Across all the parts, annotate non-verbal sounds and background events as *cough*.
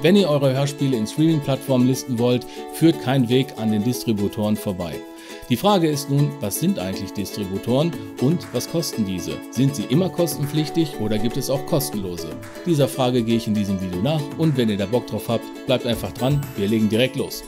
Wenn ihr eure Hörspiele in Streaming-Plattformen listen wollt, führt kein Weg an den Distributoren vorbei. Die Frage ist nun, was sind eigentlich Distributoren und was kosten diese? Sind sie immer kostenpflichtig oder gibt es auch kostenlose? Dieser Frage gehe ich in diesem Video nach und wenn ihr da Bock drauf habt, bleibt einfach dran, wir legen direkt los.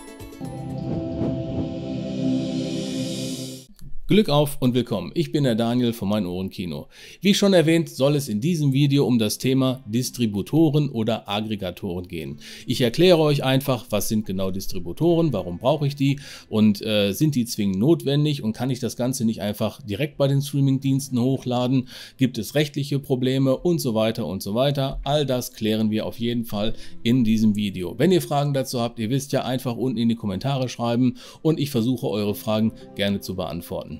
Glück auf und willkommen. Ich bin der Daniel von Mein Ohren Kino. Wie schon erwähnt, soll es in diesem Video um das Thema Distributoren oder Aggregatoren gehen. Ich erkläre euch einfach, was sind genau Distributoren, warum brauche ich die und äh, sind die zwingend notwendig und kann ich das Ganze nicht einfach direkt bei den Streamingdiensten hochladen? Gibt es rechtliche Probleme und so weiter und so weiter? All das klären wir auf jeden Fall in diesem Video. Wenn ihr Fragen dazu habt, ihr wisst ja, einfach unten in die Kommentare schreiben und ich versuche eure Fragen gerne zu beantworten.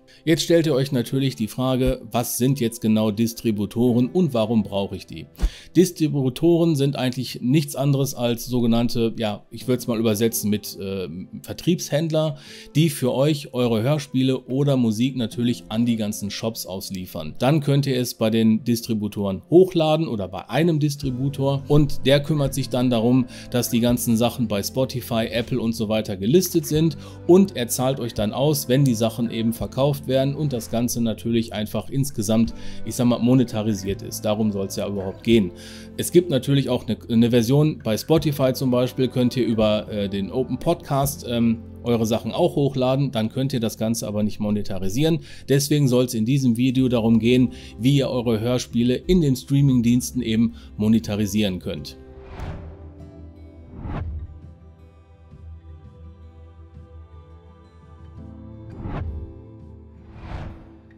Jetzt stellt ihr euch natürlich die Frage, was sind jetzt genau Distributoren und warum brauche ich die? Distributoren sind eigentlich nichts anderes als sogenannte, ja, ich würde es mal übersetzen mit äh, Vertriebshändler, die für euch eure Hörspiele oder Musik natürlich an die ganzen Shops ausliefern. Dann könnt ihr es bei den Distributoren hochladen oder bei einem Distributor und der kümmert sich dann darum, dass die ganzen Sachen bei Spotify, Apple und so weiter gelistet sind und er zahlt euch dann aus, wenn die Sachen eben verkauft werden werden und das Ganze natürlich einfach insgesamt, ich sag mal, monetarisiert ist. Darum soll es ja überhaupt gehen. Es gibt natürlich auch eine, eine, Version bei Spotify zum Beispiel, könnt ihr über äh, den Open Podcast ähm, eure Sachen auch hochladen, dann könnt ihr das Ganze aber nicht monetarisieren. Deswegen soll es in diesem Video darum gehen, wie ihr eure Hörspiele in den Streaming-Diensten eben monetarisieren könnt.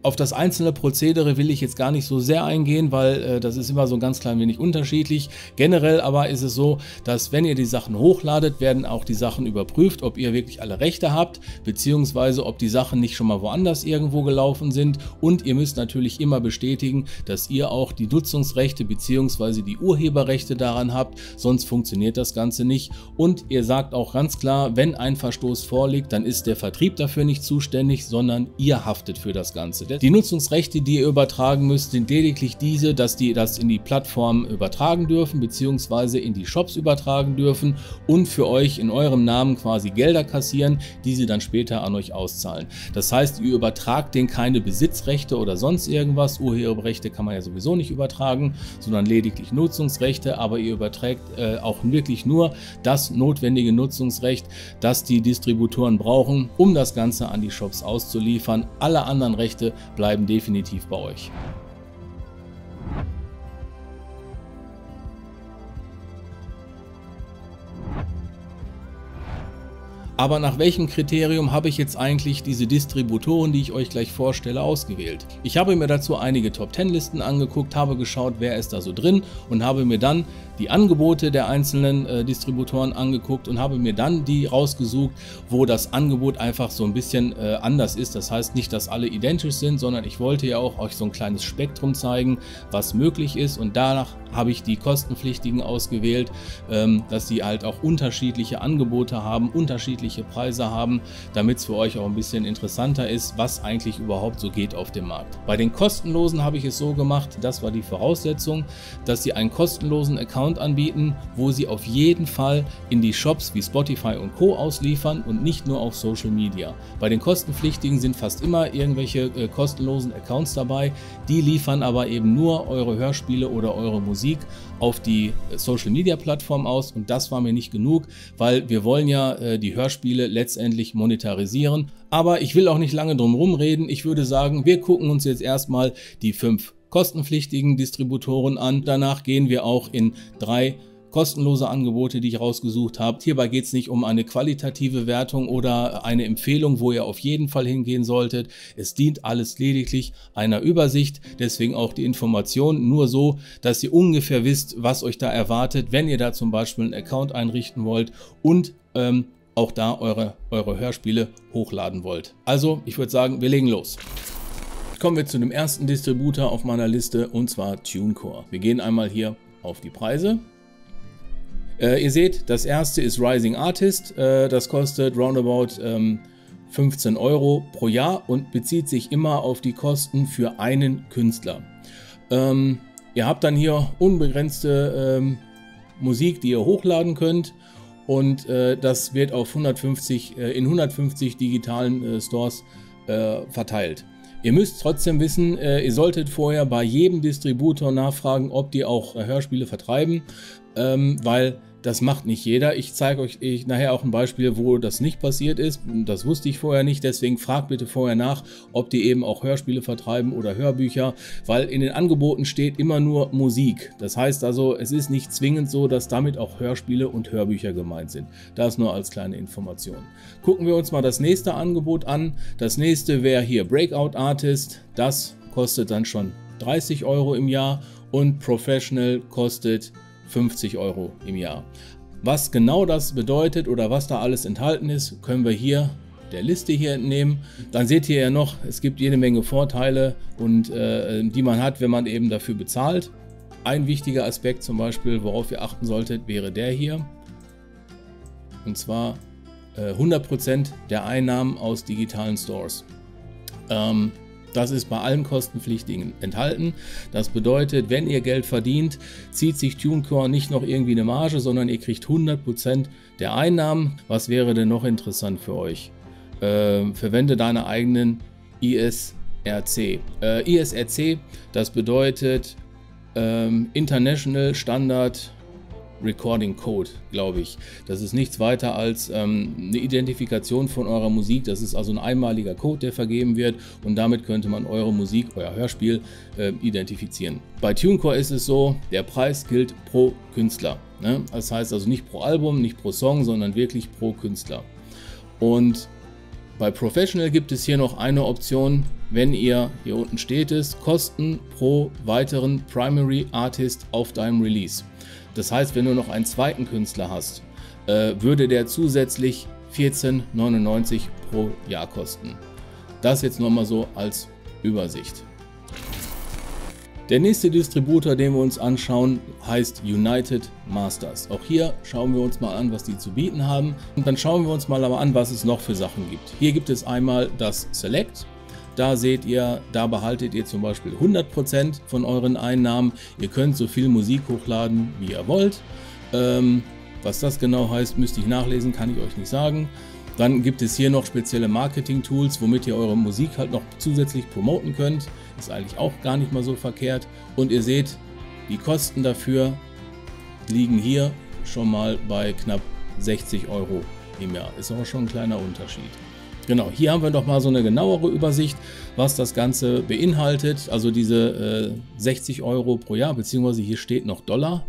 Auf das einzelne Prozedere will ich jetzt gar nicht so sehr eingehen, weil äh, das ist immer so ein ganz klein wenig unterschiedlich. Generell aber ist es so, dass wenn ihr die Sachen hochladet, werden auch die Sachen überprüft, ob ihr wirklich alle Rechte habt, beziehungsweise ob die Sachen nicht schon mal woanders irgendwo gelaufen sind. Und ihr müsst natürlich immer bestätigen, dass ihr auch die Nutzungsrechte beziehungsweise die Urheberrechte daran habt, sonst funktioniert das Ganze nicht. Und ihr sagt auch ganz klar, wenn ein Verstoß vorliegt, dann ist der Vertrieb dafür nicht zuständig, sondern ihr haftet für das Ganze. Die Nutzungsrechte, die ihr übertragen müsst, sind lediglich diese, dass die das in die Plattform übertragen dürfen, beziehungsweise in die Shops übertragen dürfen und für euch in eurem Namen quasi Gelder kassieren, die sie dann später an euch auszahlen. Das heißt, ihr übertragt denen keine Besitzrechte oder sonst irgendwas. Urheberrechte kann man ja sowieso nicht übertragen, sondern lediglich Nutzungsrechte, aber ihr überträgt äh, auch wirklich nur das notwendige Nutzungsrecht, das die Distributoren brauchen, um das Ganze an die Shops auszuliefern. Alle anderen Rechte bleiben definitiv bei euch. Aber nach welchem Kriterium habe ich jetzt eigentlich diese Distributoren, die ich euch gleich vorstelle, ausgewählt? Ich habe mir dazu einige Top 10 Listen angeguckt, habe geschaut, wer ist da so drin und habe mir dann die Angebote der einzelnen äh, Distributoren angeguckt und habe mir dann die rausgesucht, wo das Angebot einfach so ein bisschen äh, anders ist. Das heißt nicht, dass alle identisch sind, sondern ich wollte ja auch euch so ein kleines Spektrum zeigen, was möglich ist und danach habe ich die kostenpflichtigen ausgewählt, ähm, dass sie halt auch unterschiedliche Angebote haben, unterschiedliche Preise haben, damit es für euch auch ein bisschen interessanter ist, was eigentlich überhaupt so geht auf dem Markt. Bei den kostenlosen habe ich es so gemacht, das war die Voraussetzung, dass sie einen kostenlosen Account Account anbieten, wo sie auf jeden Fall in die Shops wie Spotify und Co. ausliefern und nicht nur auf Social Media. Bei den kostenpflichtigen sind fast immer irgendwelche äh, kostenlosen Accounts dabei, die liefern aber eben nur eure Hörspiele oder eure Musik auf die äh, Social Media Plattform aus und das war mir nicht genug, weil wir wollen ja äh, die Hörspiele letztendlich monetarisieren. Aber ich will auch nicht lange drum herum reden. Ich würde sagen, wir gucken uns jetzt erstmal die fünf kostenpflichtigen Distributoren an. Danach gehen wir auch in drei kostenlose Angebote, die ich rausgesucht habe. Hierbei geht es nicht um eine qualitative Wertung oder eine Empfehlung, wo ihr auf jeden Fall hingehen solltet. Es dient alles lediglich einer Übersicht, deswegen auch die Information nur so, dass ihr ungefähr wisst, was euch da erwartet, wenn ihr da zum Beispiel einen Account einrichten wollt und ähm, auch da eure, eure Hörspiele hochladen wollt. Also, ich würde sagen, wir legen los. Kommen wir zu dem ersten Distributor auf meiner Liste und zwar TuneCore. Wir gehen einmal hier auf die Preise. Äh, ihr seht, das erste ist Rising Artist. Äh, das kostet roundabout ähm, 15 Euro pro Jahr und bezieht sich immer auf die Kosten für einen Künstler. Ähm, ihr habt dann hier unbegrenzte ähm, Musik, die ihr hochladen könnt und äh, das wird auf 150, äh, in 150 digitalen äh, Stores äh, verteilt. Ihr müsst trotzdem wissen, äh, ihr solltet vorher bei jedem Distributor nachfragen, ob die auch äh, Hörspiele vertreiben, ähm, weil das macht nicht jeder. Ich zeige euch ich, nachher auch ein Beispiel, wo das nicht passiert ist. Das wusste ich vorher nicht, deswegen fragt bitte vorher nach, ob die eben auch Hörspiele vertreiben oder Hörbücher, weil in den Angeboten steht immer nur Musik. Das heißt also, es ist nicht zwingend so, dass damit auch Hörspiele und Hörbücher gemeint sind. Das nur als kleine Information. Gucken wir uns mal das nächste Angebot an. Das nächste wäre hier Breakout Artist. Das kostet dann schon 30 Euro im Jahr und Professional kostet 50 Euro im Jahr. Was genau das bedeutet oder was da alles enthalten ist, können wir hier der Liste hier entnehmen. Dann seht ihr ja noch, es gibt jede Menge Vorteile und äh, die man hat, wenn man eben dafür bezahlt. Ein wichtiger Aspekt zum Beispiel, worauf ihr achten solltet, wäre der hier. Und zwar äh, 100% der Einnahmen aus digitalen Stores. Ähm, das ist bei allen Kostenpflichtigen enthalten. Das bedeutet, wenn ihr Geld verdient, zieht sich TuneCore nicht noch irgendwie eine Marge, sondern ihr kriegt 100% der Einnahmen. Was wäre denn noch interessant für euch? Äh, verwende deine eigenen ISRC. Äh, ISRC, das bedeutet ähm, International Standard Recording Code, glaube ich. Das ist nichts weiter als ähm, eine Identifikation von eurer Musik. Das ist also ein einmaliger Code, der vergeben wird und damit könnte man eure Musik, euer Hörspiel äh, identifizieren. Bei TuneCore ist es so, der Preis gilt pro Künstler. Ne? Das heißt also nicht pro Album, nicht pro Song, sondern wirklich pro Künstler. Und bei Professional gibt es hier noch eine Option, wenn ihr, hier unten steht es, Kosten pro weiteren Primary Artist auf deinem Release. Das heißt, wenn du noch einen zweiten Künstler hast, äh, würde der zusätzlich 14,99 pro Jahr kosten. Das jetzt nochmal so als Übersicht. Der nächste Distributor, den wir uns anschauen, heißt United Masters. Auch hier schauen wir uns mal an, was die zu bieten haben. Und dann schauen wir uns mal aber an, was es noch für Sachen gibt. Hier gibt es einmal das Select. Da seht ihr, da behaltet ihr zum Beispiel 100% von euren Einnahmen. Ihr könnt so viel Musik hochladen, wie ihr wollt. Ähm, was das genau heißt, müsste ich nachlesen, kann ich euch nicht sagen. Dann gibt es hier noch spezielle Marketing-Tools, womit ihr eure Musik halt noch zusätzlich promoten könnt. Ist eigentlich auch gar nicht mal so verkehrt. Und ihr seht, die Kosten dafür liegen hier schon mal bei knapp 60 Euro im Jahr. Ist aber schon ein kleiner Unterschied. Genau, hier haben wir noch mal so eine genauere Übersicht, was das Ganze beinhaltet. Also diese äh, 60 Euro pro Jahr, beziehungsweise hier steht noch Dollar.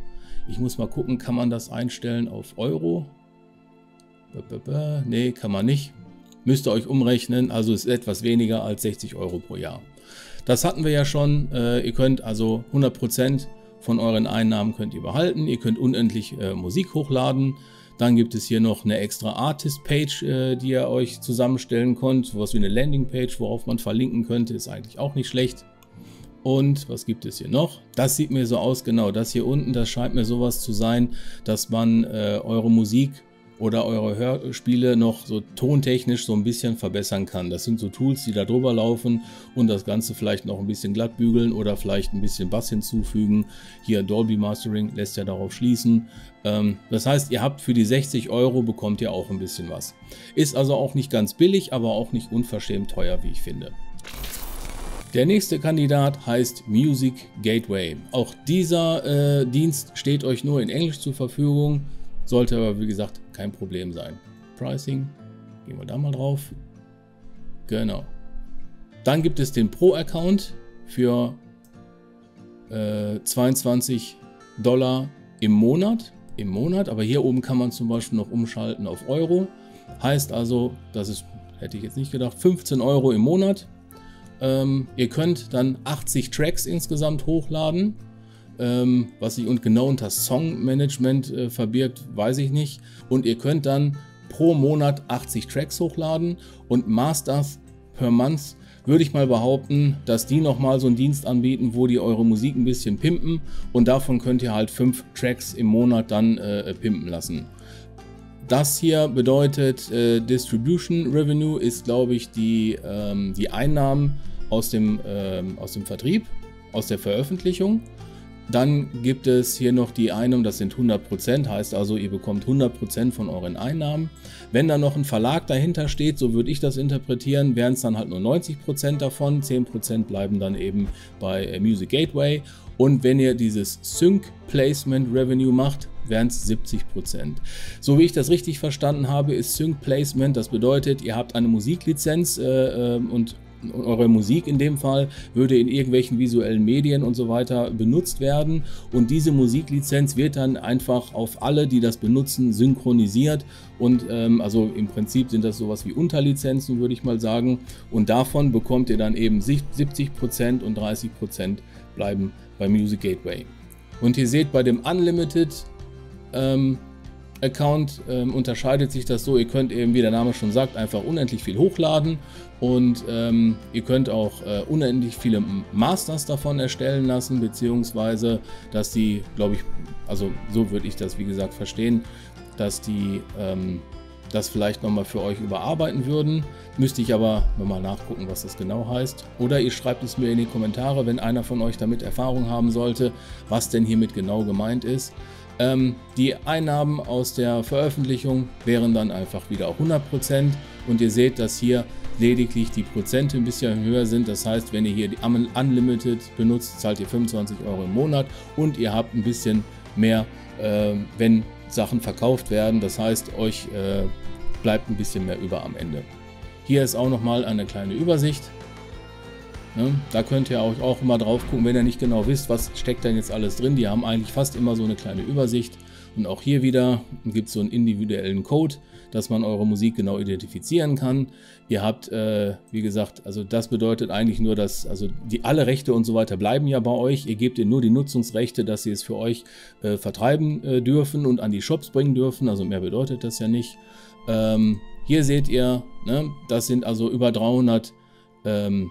Ich muss mal gucken, kann man das einstellen auf Euro? Ne, kann man nicht. Müsst ihr euch umrechnen, also ist etwas weniger als 60 Euro pro Jahr. Das hatten wir ja schon. Äh, ihr könnt also 100% von euren Einnahmen könnt ihr behalten. Ihr könnt unendlich äh, Musik hochladen. Dann gibt es hier noch eine extra Artist-Page, äh, die ihr euch zusammenstellen könnt. Sowas wie eine Landing-Page, worauf man verlinken könnte, ist eigentlich auch nicht schlecht. Und was gibt es hier noch? Das sieht mir so aus, genau, das hier unten, das scheint mir sowas zu sein, dass man äh, eure Musik oder eure Hörspiele noch so tontechnisch so ein bisschen verbessern kann. Das sind so Tools, die da drüber laufen und das Ganze vielleicht noch ein bisschen glatt bügeln oder vielleicht ein bisschen Bass hinzufügen. Hier Dolby Mastering lässt ja darauf schließen. Ähm, das heißt, ihr habt für die 60 Euro bekommt ihr auch ein bisschen was. Ist also auch nicht ganz billig, aber auch nicht unverschämt teuer, wie ich finde. Der nächste Kandidat heißt Music Gateway. Auch dieser äh, Dienst steht euch nur in Englisch zur Verfügung. Sollte aber, wie gesagt, kein Problem sein. Pricing, gehen wir da mal drauf. Genau. Dann gibt es den Pro-Account für äh, 22 Dollar im Monat. Im Monat, aber hier oben kann man zum Beispiel noch umschalten auf Euro. Heißt also, das ist, hätte ich jetzt nicht gedacht, 15 Euro im Monat. Ähm, ihr könnt dann 80 Tracks insgesamt hochladen. Ähm, was sich und genau unter Songmanagement äh, verbirgt, weiß ich nicht. Und ihr könnt dann pro Monat 80 Tracks hochladen und Masters per Month würde ich mal behaupten, dass die nochmal so einen Dienst anbieten, wo die eure Musik ein bisschen pimpen und davon könnt ihr halt fünf Tracks im Monat dann äh, pimpen lassen. Das hier bedeutet, äh, Distribution Revenue ist, glaube ich, die, ähm, die Einnahmen aus dem, ähm, aus dem Vertrieb, aus der Veröffentlichung. Dann gibt es hier noch die Einnahmen, das sind 100%, heißt also, ihr bekommt 100% von euren Einnahmen. Wenn da noch ein Verlag dahinter steht, so würde ich das interpretieren, wären es dann halt nur 90% davon, 10% bleiben dann eben bei äh, Music Gateway. Und wenn ihr dieses Sync Placement Revenue macht, wären es 70%. So wie ich das richtig verstanden habe, ist Sync Placement, das bedeutet, ihr habt eine Musiklizenz äh, ähm, und eure Musik in dem Fall würde in irgendwelchen visuellen Medien und so weiter benutzt werden. Und diese Musiklizenz wird dann einfach auf alle, die das benutzen, synchronisiert. Und ähm, also im Prinzip sind das sowas wie Unterlizenzen, würde ich mal sagen. Und davon bekommt ihr dann eben 70% und 30% bleiben bei Music Gateway. Und ihr seht bei dem Unlimited ähm, Account ähm, unterscheidet sich das so, ihr könnt eben, wie der Name schon sagt, einfach unendlich viel hochladen und ähm, ihr könnt auch äh, unendlich viele Masters davon erstellen lassen, beziehungsweise, dass die, glaube ich, also so würde ich das wie gesagt verstehen, dass die ähm, das vielleicht nochmal für euch überarbeiten würden. Müsste ich aber nochmal nachgucken, was das genau heißt. Oder ihr schreibt es mir in die Kommentare, wenn einer von euch damit Erfahrung haben sollte, was denn hiermit genau gemeint ist. Ähm, die Einnahmen aus der Veröffentlichung wären dann einfach wieder auch 100% und ihr seht, dass hier lediglich die Prozente ein bisschen höher sind. Das heißt, wenn ihr hier die Unlimited benutzt, zahlt ihr 25 Euro im Monat und ihr habt ein bisschen mehr, äh, wenn Sachen verkauft werden. Das heißt, euch äh, bleibt ein bisschen mehr über am Ende. Hier ist auch nochmal eine kleine Übersicht. Ne? Da könnt ihr euch auch immer drauf gucken, wenn ihr nicht genau wisst, was steckt denn jetzt alles drin. Die haben eigentlich fast immer so eine kleine Übersicht. Und auch hier wieder gibt es so einen individuellen Code, dass man eure Musik genau identifizieren kann. Ihr habt, äh, wie gesagt, also das bedeutet eigentlich nur, dass also die alle Rechte und so weiter bleiben ja bei euch. Ihr gebt ihr nur die Nutzungsrechte, dass sie es für euch äh, vertreiben äh, dürfen und an die Shops bringen dürfen. Also mehr bedeutet das ja nicht. Ähm, hier seht ihr, ne, das sind also über 300 ähm, ähm,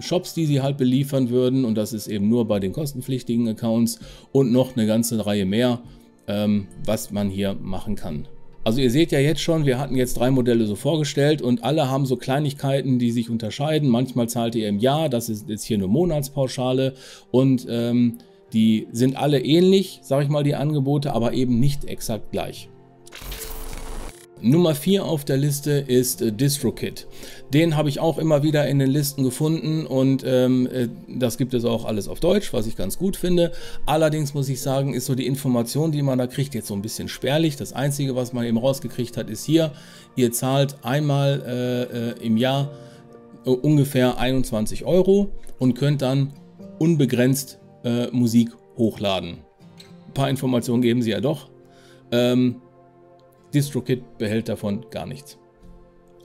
Shops, die sie halt beliefern würden und das ist eben nur bei den kostenpflichtigen Accounts und noch eine ganze Reihe mehr, ähm, was man hier machen kann. Also ihr seht ja jetzt schon, wir hatten jetzt drei Modelle so vorgestellt und alle haben so Kleinigkeiten, die sich unterscheiden. Manchmal zahlt ihr im Jahr, das ist jetzt hier eine Monatspauschale und ähm, die sind alle ähnlich, sage ich mal, die Angebote, aber eben nicht exakt gleich. Nummer 4 auf der Liste ist äh, DistroKit. Den habe ich auch immer wieder in den Listen gefunden und ähm, äh, das gibt es auch alles auf Deutsch, was ich ganz gut finde. Allerdings muss ich sagen, ist so die Information, die man da kriegt, jetzt so ein bisschen spärlich. Das Einzige, was man eben rausgekriegt hat, ist hier, ihr zahlt einmal äh, äh im Jahr äh, ungefähr 21 Euro und könnt dann unbegrenzt Musik hochladen. Ein paar Informationen geben sie ja doch. Ähm, DistroKit behält davon gar nichts.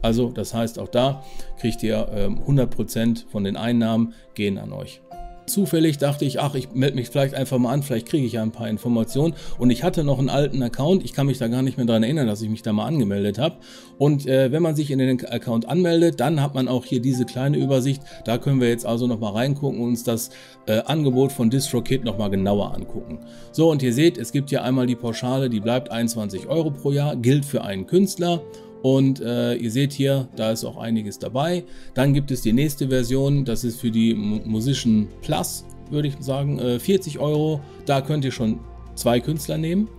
Also das heißt, auch da kriegt ihr ähm, 100% von den Einnahmen gehen an euch. Zufällig dachte ich, ach, ich melde mich vielleicht einfach mal an, vielleicht kriege ich ja ein paar Informationen. Und ich hatte noch einen alten Account, ich kann mich da gar nicht mehr daran erinnern, dass ich mich da mal angemeldet habe. Und äh, wenn man sich in den Account anmeldet, dann hat man auch hier diese kleine Übersicht. Da können wir jetzt also nochmal reingucken und uns das äh, Angebot von DistroKit nochmal genauer angucken. So, und ihr seht, es gibt hier einmal die Pauschale, die bleibt 21 Euro pro Jahr, gilt für einen Künstler. Und äh, ihr seht hier, da ist auch einiges dabei. Dann gibt es die nächste Version, das ist für die Musician Plus, würde ich sagen, äh, 40 Euro. Da könnt ihr schon zwei Künstler nehmen.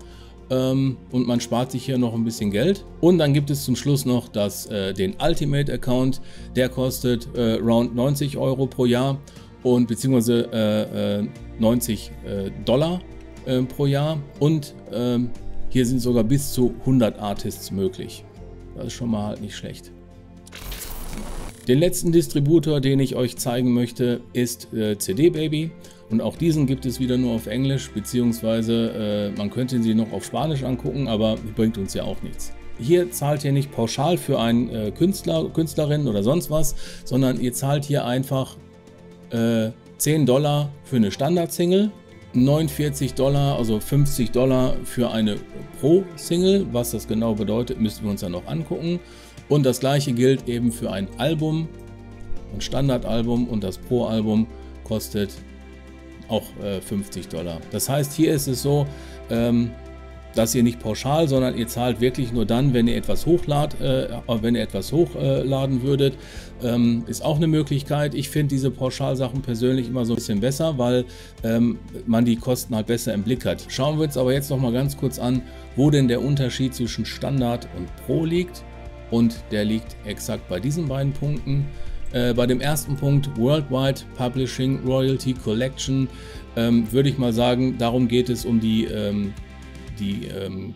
Ähm, und man spart sich hier noch ein bisschen Geld. Und dann gibt es zum Schluss noch das, äh, den Ultimate Account, der kostet äh, round 90 Euro pro Jahr und beziehungsweise 90 äh, äh, Dollar äh, pro Jahr. Und ähm, hier sind sogar bis zu 100 Artists möglich. Das ist schon mal halt nicht schlecht. Den letzten Distributor, den ich euch zeigen möchte, ist äh, CD Baby. Und auch diesen gibt es wieder nur auf Englisch, beziehungsweise äh, man könnte sie noch auf Spanisch angucken, aber bringt uns ja auch nichts. Hier zahlt ihr nicht pauschal für einen äh, Künstler, Künstlerin oder sonst was, sondern ihr zahlt hier einfach äh, 10 Dollar für eine Standard-Single 49 Dollar, also 50 Dollar für eine Pro-Single. Was das genau bedeutet, müssen wir uns dann noch angucken. Und das gleiche gilt eben für ein Album, ein Standardalbum und das Pro-Album kostet auch äh, 50 Dollar. Das heißt, hier ist es so, ähm, dass ihr nicht pauschal, sondern ihr zahlt wirklich nur dann, wenn ihr etwas hochlad, äh, wenn ihr etwas hochladen würdet, ähm, ist auch eine Möglichkeit. Ich finde diese Pauschalsachen persönlich immer so ein bisschen besser, weil ähm, man die Kosten halt besser im Blick hat. Schauen wir uns aber jetzt noch mal ganz kurz an, wo denn der Unterschied zwischen Standard und Pro liegt. Und der liegt exakt bei diesen beiden Punkten. Äh, bei dem ersten Punkt Worldwide Publishing Royalty Collection ähm, würde ich mal sagen, darum geht es um die, ähm, die ähm,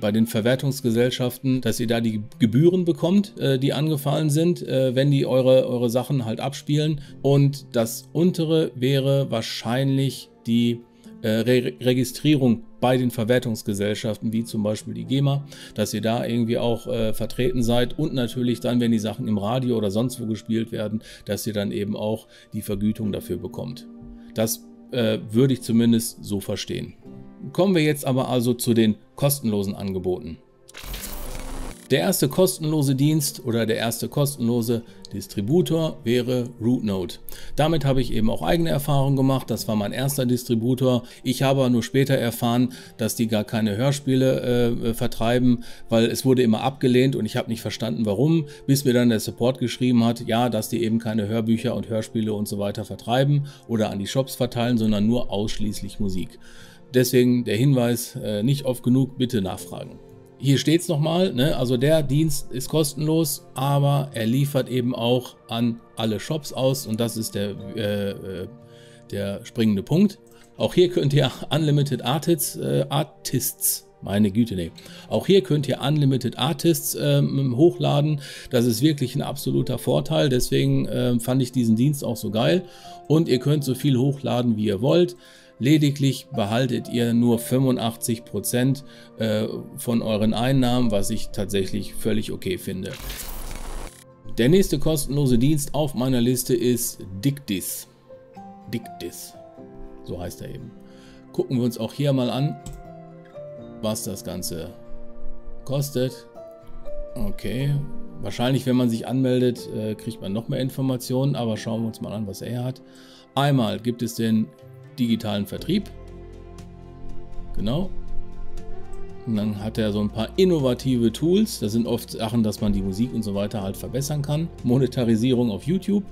bei den Verwertungsgesellschaften, dass ihr da die Gebühren bekommt, äh, die angefallen sind, äh, wenn die eure, eure Sachen halt abspielen. Und das untere wäre wahrscheinlich die äh, Re Registrierung bei den Verwertungsgesellschaften, wie zum Beispiel die GEMA, dass ihr da irgendwie auch äh, vertreten seid und natürlich dann, wenn die Sachen im Radio oder sonst wo gespielt werden, dass ihr dann eben auch die Vergütung dafür bekommt. Das äh, würde ich zumindest so verstehen. Kommen wir jetzt aber also zu den kostenlosen Angeboten. Der erste kostenlose Dienst oder der erste kostenlose Distributor wäre RootNode. Damit habe ich eben auch eigene Erfahrungen gemacht. Das war mein erster Distributor. Ich habe nur später erfahren, dass die gar keine Hörspiele äh, vertreiben, weil es wurde immer abgelehnt und ich habe nicht verstanden, warum, bis mir dann der Support geschrieben hat, ja, dass die eben keine Hörbücher und Hörspiele und so weiter vertreiben oder an die Shops verteilen, sondern nur ausschließlich Musik. Deswegen der Hinweis, äh, nicht oft genug, bitte nachfragen hier steht es nochmal, ne? also der Dienst ist kostenlos, aber er liefert eben auch an alle Shops aus und das ist der, äh, äh, der springende Punkt. Auch hier könnt ihr *laughs* Unlimited Artists, äh, Artists meine Güte, nee. Auch hier könnt ihr Unlimited Artists ähm, hochladen. Das ist wirklich ein absoluter Vorteil. Deswegen äh, fand ich diesen Dienst auch so geil. Und ihr könnt so viel hochladen, wie ihr wollt. Lediglich behaltet ihr nur 85% äh, von euren Einnahmen, was ich tatsächlich völlig okay finde. Der nächste kostenlose Dienst auf meiner Liste ist Dictis. Dictis, so heißt er eben. Gucken wir uns auch hier mal an, was das Ganze kostet. Okay, wahrscheinlich wenn man sich anmeldet, äh, kriegt man noch mehr Informationen, aber schauen wir uns mal an, was er hat. Einmal gibt es den digitalen Vertrieb. Genau. Und dann hat er so ein paar innovative Tools. Das sind oft Sachen, dass man die Musik und so weiter halt verbessern kann. Monetarisierung auf YouTube.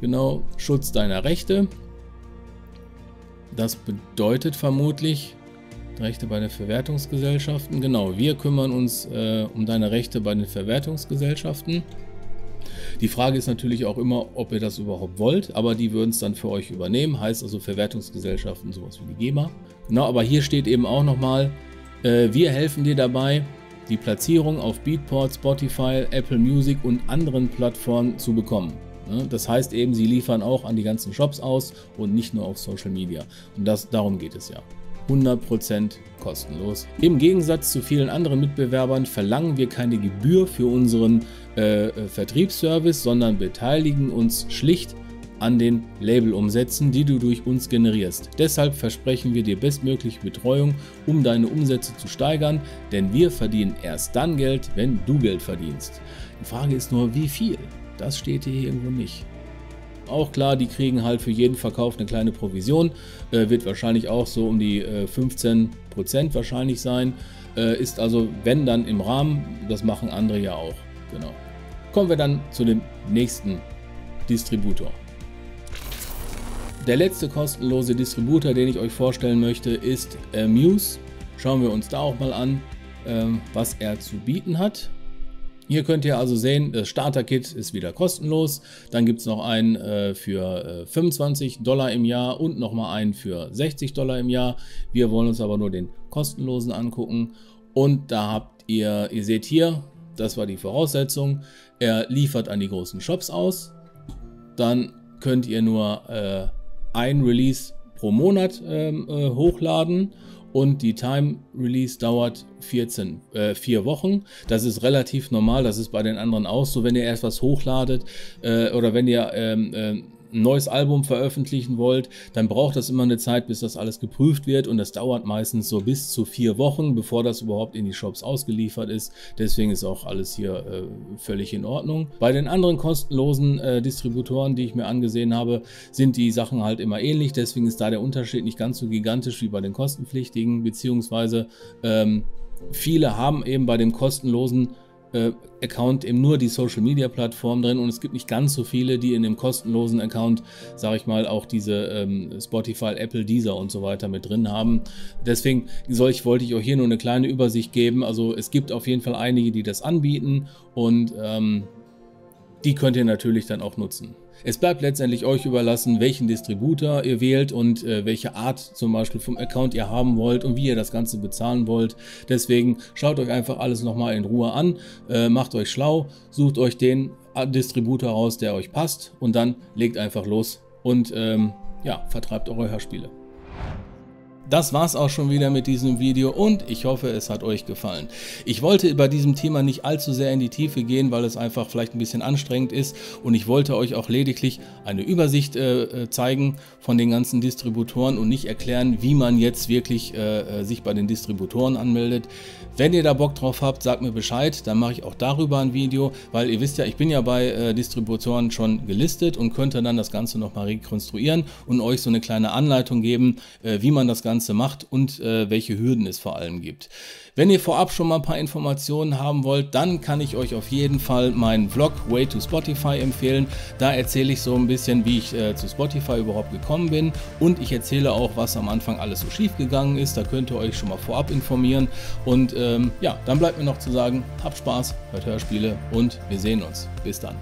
Genau. Schutz deiner Rechte. Das bedeutet vermutlich Rechte bei den Verwertungsgesellschaften. Genau, wir kümmern uns äh, um deine Rechte bei den Verwertungsgesellschaften. Die Frage ist natürlich auch immer, ob ihr das überhaupt wollt, aber die würden es dann für euch übernehmen, heißt also Verwertungsgesellschaften, sowas wie die GEMA. Genau, aber hier steht eben auch nochmal, äh, wir helfen dir dabei, die Platzierung auf Beatport, Spotify, Apple Music und anderen Plattformen zu bekommen. Ne? Das heißt eben, sie liefern auch an die ganzen Shops aus und nicht nur auf Social Media. Und das, darum geht es ja. 100% kostenlos. Im Gegensatz zu vielen anderen Mitbewerbern verlangen wir keine Gebühr für unseren äh, äh, Vertriebsservice, sondern beteiligen uns schlicht an den Labelumsätzen, die du durch uns generierst. Deshalb versprechen wir dir bestmögliche Betreuung, um deine Umsätze zu steigern, denn wir verdienen erst dann Geld, wenn du Geld verdienst. Die Frage ist nur, wie viel? Das steht hier irgendwo nicht. Auch klar, die kriegen halt für jeden Verkauf eine kleine Provision. Äh, wird wahrscheinlich auch so um die äh, 15% wahrscheinlich sein. Äh, ist also, wenn dann im Rahmen, das machen andere ja auch. Genau. Kommen wir dann zu dem nächsten Distributor. Der letzte kostenlose Distributor, den ich euch vorstellen möchte, ist Muse. Schauen wir uns da auch mal an, ähm, was er zu bieten hat. Hier könnt ihr also sehen, das Starter-Kit ist wieder kostenlos. Dann gibt es noch einen äh, für äh, 25 Dollar im Jahr und nochmal einen für 60 Dollar im Jahr. Wir wollen uns aber nur den kostenlosen angucken. Und da habt ihr, ihr seht hier, das war die Voraussetzung. Er liefert an die großen Shops aus. Dann könnt ihr nur äh, ein Release pro Monat ähm, äh, hochladen und die Time Release dauert 14, äh, 4 Wochen. Das ist relativ normal, das ist bei den anderen auch so, wenn ihr etwas hochladet äh, oder wenn ihr ähm, äh, ein neues Album veröffentlichen wollt, dann braucht das immer eine Zeit, bis das alles geprüft wird und das dauert meistens so bis zu vier Wochen, bevor das überhaupt in die Shops ausgeliefert ist. Deswegen ist auch alles hier äh, völlig in Ordnung. Bei den anderen kostenlosen äh, Distributoren, die ich mir angesehen habe, sind die Sachen halt immer ähnlich. Deswegen ist da der Unterschied nicht ganz so gigantisch wie bei den kostenpflichtigen, beziehungsweise ähm, viele haben eben bei dem kostenlosen äh, Account eben nur die Social Media Plattform drin und es gibt nicht ganz so viele, die in dem kostenlosen Account, sage ich mal, auch diese ähm, Spotify, Apple, Deezer und so weiter mit drin haben. Deswegen solch wollte ich euch hier nur eine kleine Übersicht geben. Also es gibt auf jeden Fall einige, die das anbieten und ähm, die könnt ihr natürlich dann auch nutzen. Es bleibt letztendlich euch überlassen, welchen Distributor ihr wählt und äh, welche Art zum Beispiel vom Account ihr haben wollt und wie ihr das Ganze bezahlen wollt. Deswegen schaut euch einfach alles nochmal in Ruhe an, äh, macht euch schlau, sucht euch den Distributor raus, der euch passt und dann legt einfach los und ähm, ja, vertreibt eure Hörspiele. Das war's auch schon wieder mit diesem Video und ich hoffe, es hat euch gefallen. Ich wollte bei diesem Thema nicht allzu sehr in die Tiefe gehen, weil es einfach vielleicht ein bisschen anstrengend ist und ich wollte euch auch lediglich eine Übersicht äh, äh zeigen von den ganzen Distributoren und nicht erklären, wie man jetzt wirklich äh, äh, sich bei den Distributoren anmeldet. Wenn ihr da Bock drauf habt, sagt mir Bescheid, dann mache ich auch darüber ein Video, weil ihr wisst ja, ich bin ja bei äh, Distributoren schon gelistet und könnte dann das Ganze nochmal rekonstruieren und euch so eine kleine Anleitung geben, äh, wie man das Ganze Ganze macht und äh, welche Hürden es vor allem gibt. Wenn ihr vorab schon mal ein paar Informationen haben wollt, dann kann ich euch auf jeden Fall meinen Vlog Way to Spotify empfehlen. Da erzähle ich so ein bisschen, wie ich äh, zu Spotify überhaupt gekommen bin und ich erzähle auch, was am Anfang alles so schief gegangen ist. Da könnt ihr euch schon mal vorab informieren. Und ähm, ja, dann bleibt mir noch zu sagen, habt Spaß, hört Hörspiele und wir sehen uns. Bis dann.